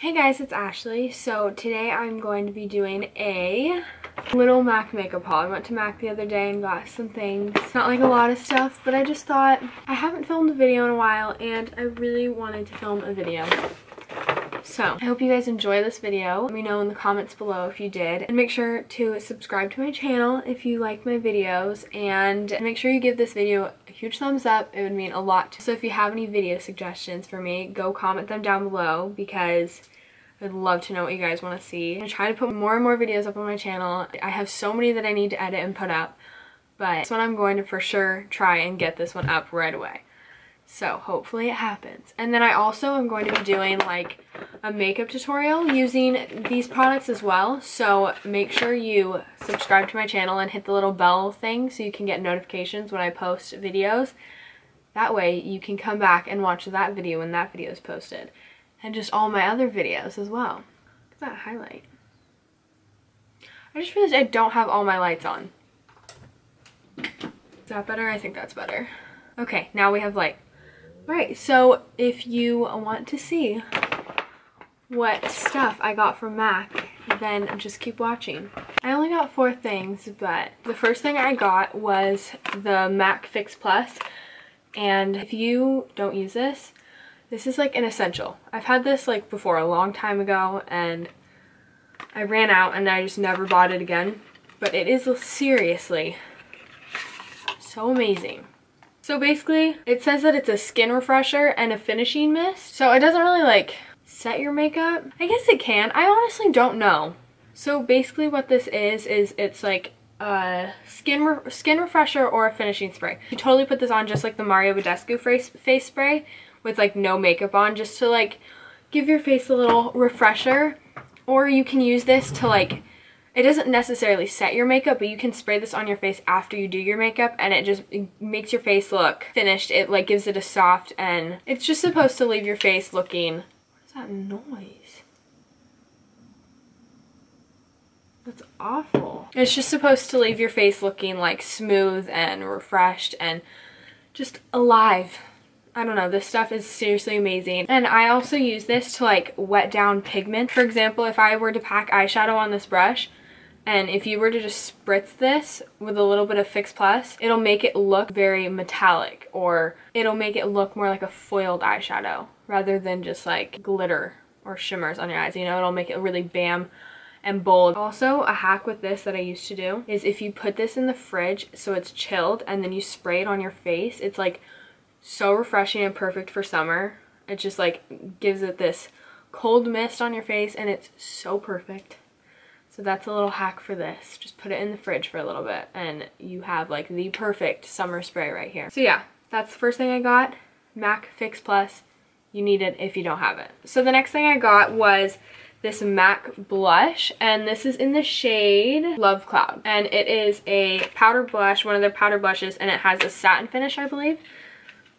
Hey guys, it's Ashley. So today I'm going to be doing a little MAC makeup haul. I went to MAC the other day and got some things. Not like a lot of stuff, but I just thought I haven't filmed a video in a while and I really wanted to film a video. So, I hope you guys enjoy this video. Let me know in the comments below if you did. And make sure to subscribe to my channel if you like my videos. And make sure you give this video a huge thumbs up. It would mean a lot. So if you have any video suggestions for me, go comment them down below because I'd love to know what you guys want to see. To try to put more and more videos up on my channel. I have so many that I need to edit and put up. But this one I'm going to for sure try and get this one up right away. So hopefully it happens. And then I also am going to be doing like a makeup tutorial using these products as well. So make sure you subscribe to my channel and hit the little bell thing so you can get notifications when I post videos. That way you can come back and watch that video when that video is posted. And just all my other videos as well. Look at that highlight. I just realized I don't have all my lights on. Is that better? I think that's better. Okay, now we have light. Alright, so if you want to see what stuff I got from MAC, then just keep watching. I only got four things, but the first thing I got was the MAC Fix Plus. And if you don't use this, this is like an essential. I've had this like before a long time ago and I ran out and I just never bought it again. But it is seriously so amazing. So basically, it says that it's a skin refresher and a finishing mist. So it doesn't really like set your makeup. I guess it can. I honestly don't know. So basically what this is, is it's like a skin, re skin refresher or a finishing spray. You totally put this on just like the Mario Badescu face, face spray with like no makeup on just to like give your face a little refresher. Or you can use this to like it doesn't necessarily set your makeup, but you can spray this on your face after you do your makeup and it just it makes your face look finished. It like gives it a soft and it's just supposed to leave your face looking, what is that noise? That's awful. It's just supposed to leave your face looking like smooth and refreshed and just alive. I don't know, this stuff is seriously amazing. And I also use this to like wet down pigment. For example, if I were to pack eyeshadow on this brush, and if you were to just spritz this with a little bit of Fix Plus, it'll make it look very metallic or it'll make it look more like a foiled eyeshadow rather than just like glitter or shimmers on your eyes. You know, it'll make it really bam and bold. Also, a hack with this that I used to do is if you put this in the fridge so it's chilled and then you spray it on your face, it's like so refreshing and perfect for summer. It just like gives it this cold mist on your face and it's so perfect. So that's a little hack for this. Just put it in the fridge for a little bit and you have like the perfect summer spray right here. So yeah, that's the first thing I got. MAC Fix Plus. You need it if you don't have it. So the next thing I got was this MAC blush and this is in the shade Love Cloud and it is a powder blush, one of their powder blushes and it has a satin finish I believe.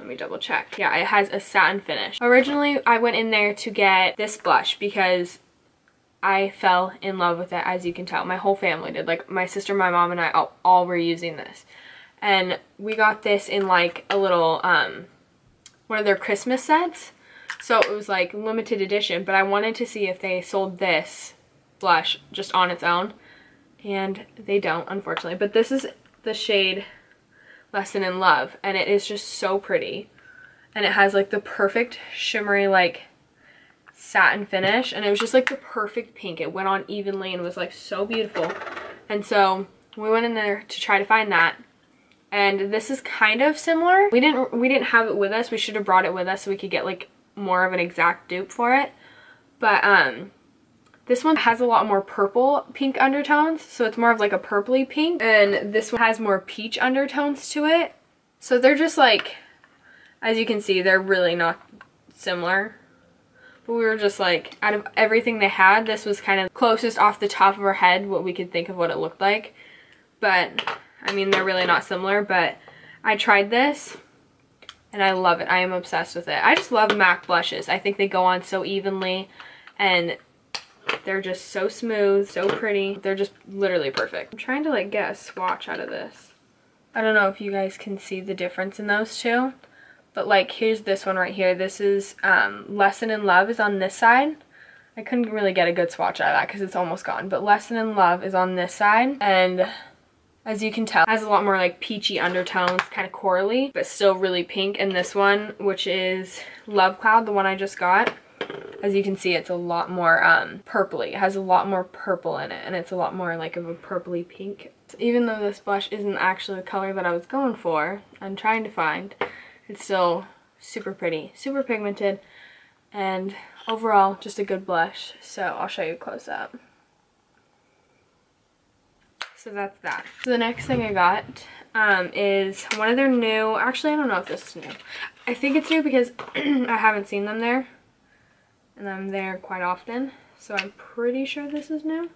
Let me double check. Yeah, it has a satin finish. Originally, I went in there to get this blush because I fell in love with it, as you can tell. My whole family did. Like, my sister, my mom, and I all, all were using this. And we got this in, like, a little, um, one of their Christmas sets. So it was, like, limited edition. But I wanted to see if they sold this blush just on its own. And they don't, unfortunately. But this is the shade Lesson in Love. And it is just so pretty. And it has, like, the perfect shimmery, like, satin finish and it was just like the perfect pink. It went on evenly and was like so beautiful. And so we went in there to try to find that. And this is kind of similar. We didn't we didn't have it with us. We should have brought it with us so we could get like more of an exact dupe for it. But um this one has a lot more purple pink undertones so it's more of like a purpley pink and this one has more peach undertones to it so they're just like as you can see they're really not similar but we were just like, out of everything they had, this was kind of closest off the top of our head what we could think of what it looked like. But, I mean, they're really not similar, but I tried this and I love it. I am obsessed with it. I just love MAC blushes. I think they go on so evenly and they're just so smooth, so pretty. They're just literally perfect. I'm trying to like get a swatch out of this. I don't know if you guys can see the difference in those two. But like here's this one right here. This is um, Lesson in Love is on this side. I couldn't really get a good swatch out of that because it's almost gone. But Lesson in Love is on this side. And as you can tell, has a lot more like peachy undertones, kind of corally, but still really pink. And this one, which is Love Cloud, the one I just got, as you can see, it's a lot more um, purpley. It has a lot more purple in it, and it's a lot more like of a purpley pink. Even though this blush isn't actually the color that I was going for, I'm trying to find, it's still super pretty, super pigmented, and overall just a good blush. So I'll show you close up. So that's that. So the next thing I got um, is one of their new, actually I don't know if this is new. I think it's new because I haven't seen them there and I'm there quite often. So I'm pretty sure this is new.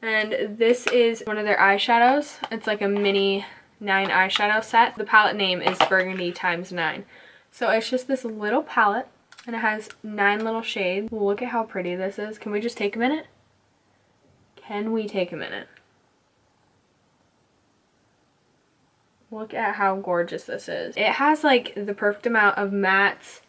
And this is one of their eyeshadows. It's like a mini nine eyeshadow set. The palette name is Burgundy times nine. So it's just this little palette and it has nine little shades. Look at how pretty this is. Can we just take a minute? Can we take a minute? Look at how gorgeous this is. It has like the perfect amount of mattes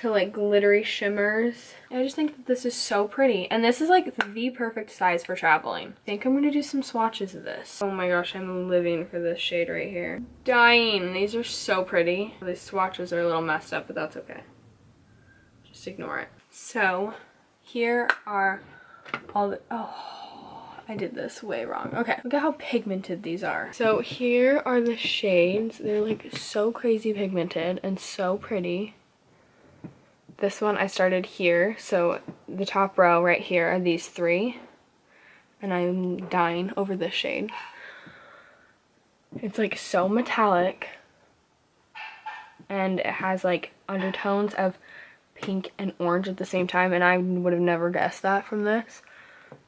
to like glittery shimmers. I just think that this is so pretty. And this is like the perfect size for traveling. I think I'm gonna do some swatches of this. Oh my gosh, I'm living for this shade right here. Dying. These are so pretty. These swatches are a little messed up, but that's okay. Just ignore it. So here are all the, oh. I did this way wrong. Okay, look at how pigmented these are. So here are the shades. They're like so crazy pigmented and so pretty. This one I started here, so the top row right here are these three. And I'm dying over this shade. It's like so metallic. And it has like undertones of pink and orange at the same time. And I would have never guessed that from this.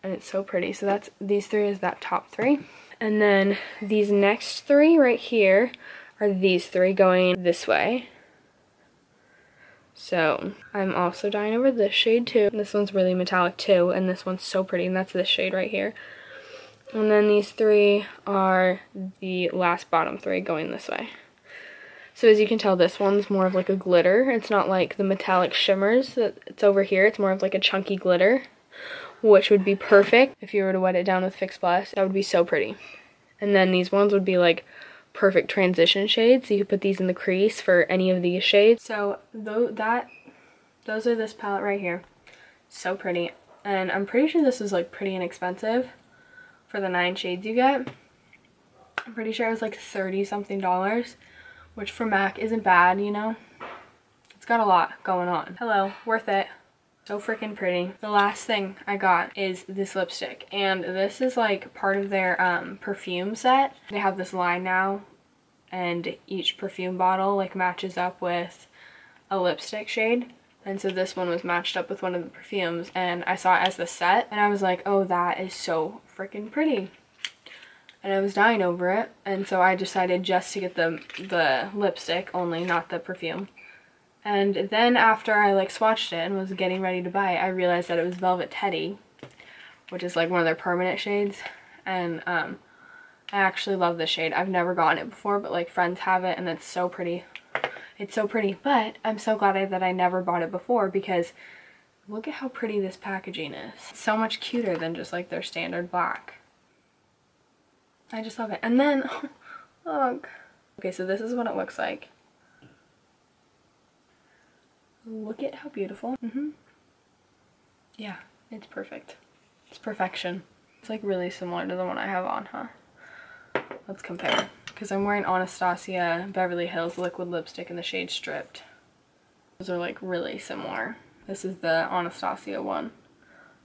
And it's so pretty. So that's these three is that top three. And then these next three right here are these three going this way. So I'm also dying over this shade too. This one's really metallic too, and this one's so pretty, and that's this shade right here. And then these three are the last bottom three going this way. So as you can tell, this one's more of like a glitter. It's not like the metallic shimmers that it's over here. It's more of like a chunky glitter, which would be perfect if you were to wet it down with Fix Plus. That would be so pretty. And then these ones would be like perfect transition shades. You could put these in the crease for any of these shades. So though that, those are this palette right here. So pretty. And I'm pretty sure this is like pretty inexpensive for the nine shades you get. I'm pretty sure it was like 30 something dollars, which for MAC isn't bad, you know? It's got a lot going on. Hello, worth it. So freaking pretty. The last thing I got is this lipstick. And this is like part of their um, perfume set. They have this line now and each perfume bottle like matches up with a lipstick shade. And so this one was matched up with one of the perfumes and I saw it as the set and I was like, oh, that is so freaking pretty. And I was dying over it. And so I decided just to get the, the lipstick only, not the perfume. And then after I like swatched it and was getting ready to buy it, I realized that it was Velvet Teddy, which is like one of their permanent shades. And um, I actually love this shade. I've never gotten it before, but like friends have it and it's so pretty. It's so pretty, but I'm so glad I, that I never bought it before because look at how pretty this packaging is. So much cuter than just like their standard black. I just love it. And then, look. Okay, so this is what it looks like. Look at how beautiful. Mm -hmm. Yeah, it's perfect. It's perfection. It's like really similar to the one I have on, huh? Let's compare. Because I'm wearing Anastasia Beverly Hills liquid lipstick in the shade Stripped. Those are like really similar. This is the Anastasia one.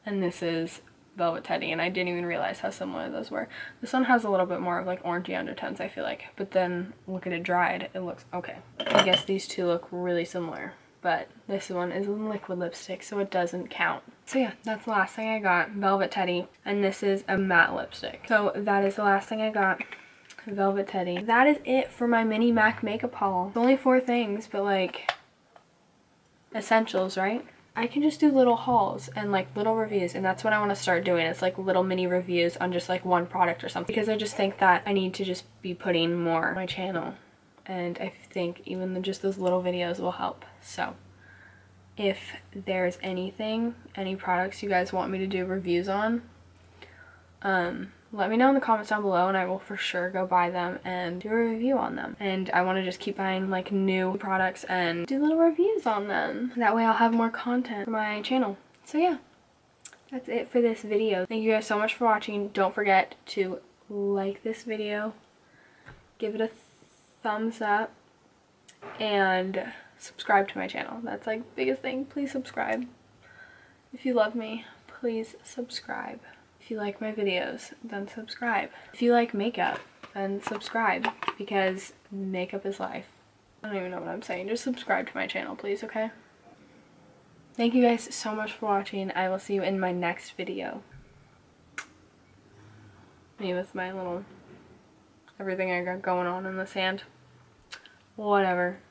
And this is Velvet Teddy, and I didn't even realize how similar those were. This one has a little bit more of like orangey undertones, I feel like. But then look at it dried, it looks okay. I guess these two look really similar but this one is liquid lipstick, so it doesn't count. So yeah, that's the last thing I got, Velvet Teddy, and this is a matte lipstick. So that is the last thing I got, Velvet Teddy. That is it for my mini MAC makeup haul. It's only four things, but like, essentials, right? I can just do little hauls and like little reviews and that's what I want to start doing. It's like little mini reviews on just like one product or something because I just think that I need to just be putting more on my channel and I think even just those little videos will help. So if there's anything, any products you guys want me to do reviews on, um, let me know in the comments down below and I will for sure go buy them and do a review on them. And I want to just keep buying like new products and do little reviews on them. That way I'll have more content for my channel. So yeah, that's it for this video. Thank you guys so much for watching. Don't forget to like this video, give it a thumbs up, and subscribe to my channel. That's like biggest thing. Please subscribe. If you love me, please subscribe. If you like my videos, then subscribe. If you like makeup, then subscribe because makeup is life. I don't even know what I'm saying. Just subscribe to my channel, please, okay? Thank you guys so much for watching. I will see you in my next video. Me with my little everything I got going on in the sand. Whatever.